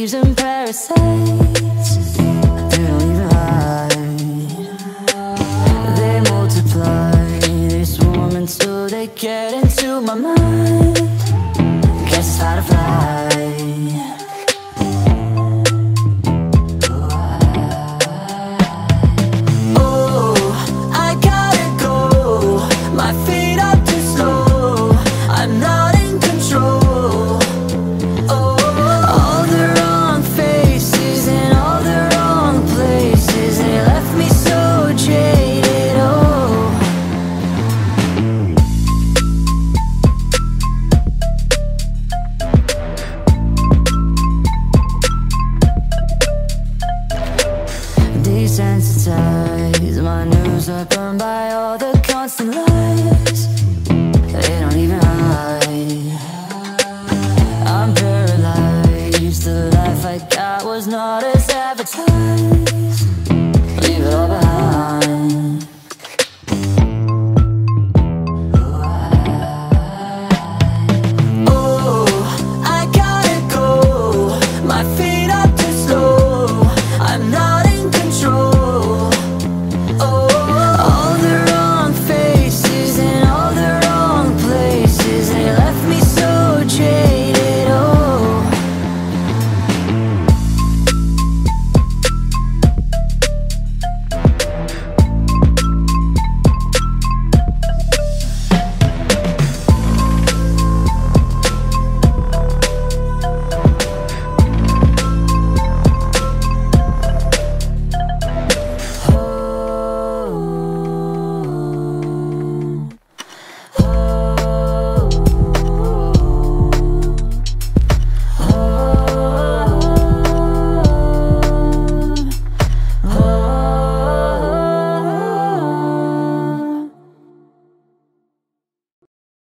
and parasites. They don't even hide They multiply. They swarm until they get into my mind. Guess how to fly Desensitized, my nerves are burned by all the constant lies. They don't even hide. I'm paralyzed. The life I got was not.